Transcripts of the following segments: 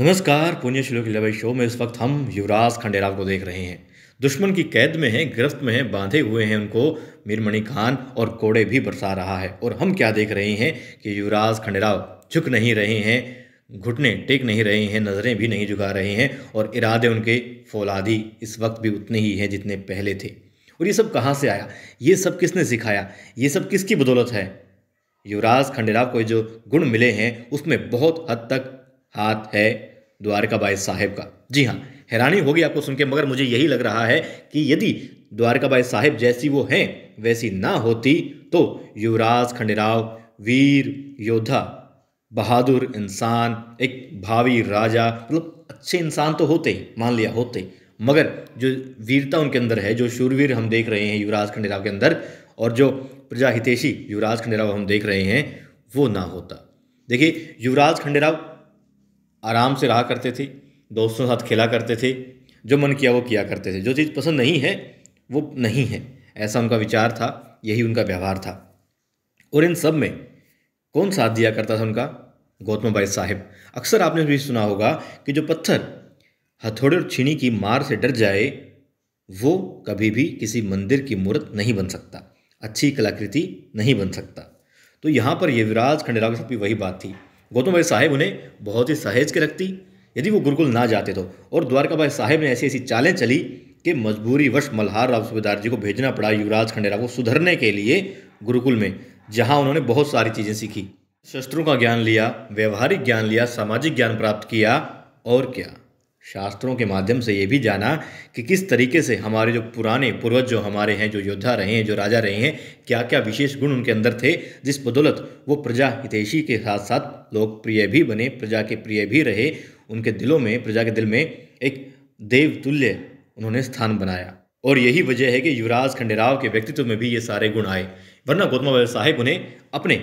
नमस्कार, पुण्य श्लोक लवई शो में इस वक्त हम युवराज खंडेराव को देख रहे हैं। दुश्मन की कैद में हैं गिरफ्त में हैं, बांधे हुए हैं उनको मीरमणि खान और कोड़े भी बरसा रहा है। और हम क्या देख रहे हैं कि युवराज खंडेराव झुक नहीं रहे हैं, घुटने टेक नहीं रहे हैं, नज़रें भी नहीं झुका रहे हैं और इरादे उनके फौलादी इस वक्त भी उतने ही हैं जितने पहले थे। और ये सब कहाँ से आया? ये सब किसने सिखाया? ये सब किसकी बदौलत है? युवराज खंडेराव को जो गुण मिले हैं, उसमें बहुत हद तक हाथ है द्वारकाबाई साहेब का। जी हाँ हैरानी होगी आपको सुन के मगर मुझे यही लग रहा है कि यदि द्वारकाबाई साहेब जैसी वो हैं, वैसी ना होती तो युवराज खंडेराव, वीर, योद्धा, बहादुर इंसान, एक भावी राजा मतलब अच्छे इंसान तो होते ही, मान लिया होते ही। मगर जो वीरता उनके अंदर है, जो शूरवीर हम देख रहे हैं युवराज खंडेराव के अंदर, और जो प्रजा हितेशी युवराज खंडेराव हम देख रहे हैं, वो ना होता। देखिए, युवराज खंडेराव आराम से रहा करते थे, दोस्तों के साथ खेला करते थे, जो मन किया वो किया करते थे। जो चीज़ पसंद नहीं है, वो नहीं है। ऐसा उनका विचार था, यही उनका व्यवहार था। और इन सब में कौन साथ दिया करता था उनका? गौतम भाई साहिब। अक्सर आपने भी सुना होगा कि जो पत्थर हथौड़े और छीनी की मार से डर जाए, वो कभी भी किसी मंदिर की मूर्त नहीं बन सकता। अच्छी कलाकृति नहीं बन सकता। तो यहाँ पर ये विराज खंडेराव के साथ भी वही बात थी। गौतम भाई साहेब उन्हें बहुत ही सहेज के रखती। यदि वो गुरुकुल ना जाते तो। और द्वारका भाई साहेब ने ऐसी ऐसी चालें चली कि मजबूरी वश मल्हार राव सुबेदार जी को भेजना पड़ा युवराज खंडेरा को सुधरने के लिए गुरुकुल में, जहाँ उन्होंने बहुत सारी चीज़ें सीखी। शस्त्रों का ज्ञान लिया, व्यवहारिक ज्ञान लिया, सामाजिक ज्ञान प्राप्त किया, और क्या? शास्त्रों के माध्यम से ये भी जाना कि किस तरीके से हमारे जो पुराने पूर्वज जो हमारे हैं, जो योद्धा रहे हैं, जो राजा रहे हैं क्या क्या विशेष गुण उनके अंदर थे, जिस बदौलत वो प्रजा हितेशी के साथ साथ लोकप्रिय भी बने, प्रजा के प्रिय भी रहे, उनके दिलों में, प्रजा के दिल में एक देवतुल्य उन्होंने स्थान बनाया। और यही वजह है कि युवराज खंडेराव के व्यक्तित्व में भी ये सारे गुण आए। वरना गौतम साहिब उन्हें अपने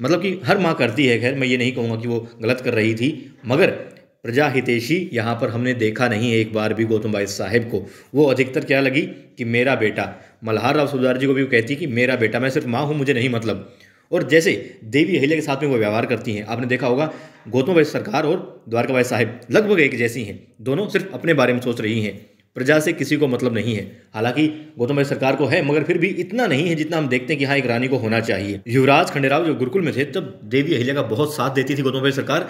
मतलब कि हर माँ करती है, खैर मैं ये नहीं कहूँगा कि वो गलत कर रही थी, मगर प्रजा हितेशी यहाँ पर हमने देखा नहीं एक बार भी गौतम भाई साहेब को। वो अधिकतर क्या लगी कि मेरा बेटा, मल्हार राव सुधार जी को भी वो कहती कि मेरा बेटा, मैं सिर्फ़ माँ हूँ, मुझे नहीं मतलब। और जैसे देवी अहिल्या के साथ में वो व्यवहार करती हैं, आपने देखा होगा, गौतम भाई सरकार और द्वारका भाई साहेब लगभग एक जैसी हैं, दोनों सिर्फ़ अपने बारे में सोच रही हैं। प्रजा से किसी को मतलब नहीं है। हालाँकि गौतम भाई सरकार को है, मगर फिर भी इतना नहीं है जितना हम देखते हैं कि हाँ एक रानी को होना चाहिए। युवराज खंडेराव जो गुरुकुल में थे, तब देवी अहिल्या का बहुत साथ देती थी गौतम भाई सरकार।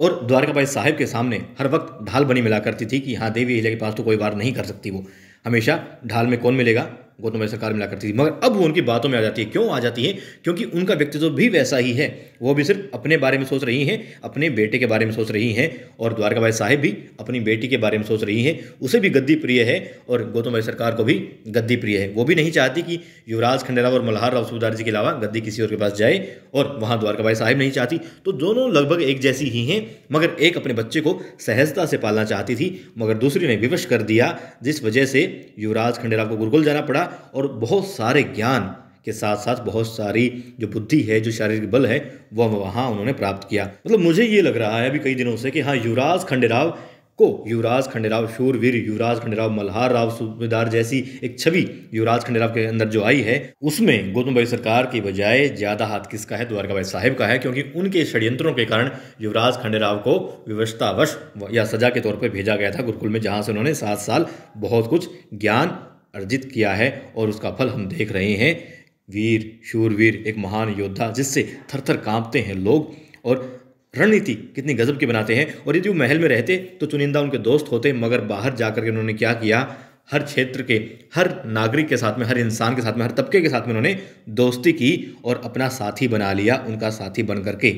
और द्वारकाबाई साहिब के सामने हर वक्त ढाल बनी मिला करती थी कि हाँ देवी अहिल्या के पास तो कोई वार नहीं कर सकती वो। हमेशा ढाल में कौन मिलेगा? गौतम भाई सरकार मिला करती थी। मगर अब वो उनकी बातों में आ जाती है। क्यों आ जाती है? क्योंकि उनका व्यक्तित्व भी वैसा ही है। वो भी सिर्फ़ अपने बारे में सोच रही हैं, अपने बेटे के बारे में सोच रही हैं, और द्वारका भाई साहिब भी अपनी बेटी के बारे में सोच रही हैं। उसे भी गद्दी प्रिय है, और गौतम भाई सरकार को भी गद्दी प्रिय है। वो भी नहीं चाहती कि युवराज खंडेराव और मल्हार राव सूबेदार जी के अलावा गद्दी किसी और के पास जाए, और वहाँ द्वारका भाई साहिब नहीं चाहती। तो दोनों लगभग एक जैसी ही हैं, मगर एक अपने बच्चे को सहजता से पालना चाहती थी, मगर दूसरी ने विवश कर दिया, जिस वजह से युवराज खंडेराव को गुरुकुल जाना पड़ा। और बहुत बहुत सारे ज्ञान के साथ साथ बहुत सारी जो बुद्धि है, जो शारीरिक बल है, वह वहाँ उन्होंने प्राप्त किया। मतलब मुझे ये लग रहा है अभी कई दिनों से कि हाँ युवराज खंडेराव को, युवराज खंडेराव शूरवीर, युवराज खंडेराव मल्हार राव, सूबेदार जैसी एक छवि युवराज खंडेराव के अंदर जो आई है, उसमें गौतम भाई सरकार की बजाय ज़्यादा हाथ किसका है? द्वारका भाई साहेब का है, क्योंकि उनके षड्यंत्रों के कारण युवराज खंडेराव को विवशतावश या सजा के तौर पर भेजा गया था गुरुकुल में, जहाँ से उन्होंने सात साल बहुत कुछ ज्ञान अर्जित किया है और उसका फल हम देख रहे हैं। वीर, शूरवीर, एक महान योद्धा, जिससे थर थर कांपते हैं लोग और रणनीति कितनी गजब की बनाते हैं। और यदि वो महल में रहते तो चुनिंदा उनके दोस्त होते, मगर बाहर जाकर के उन्होंने क्या किया? हर क्षेत्र के, हर नागरिक के साथ में, हर इंसान के साथ में, हर तबके के साथ में उन्होंने दोस्ती की और अपना साथी बना लिया, उनका साथी बन करके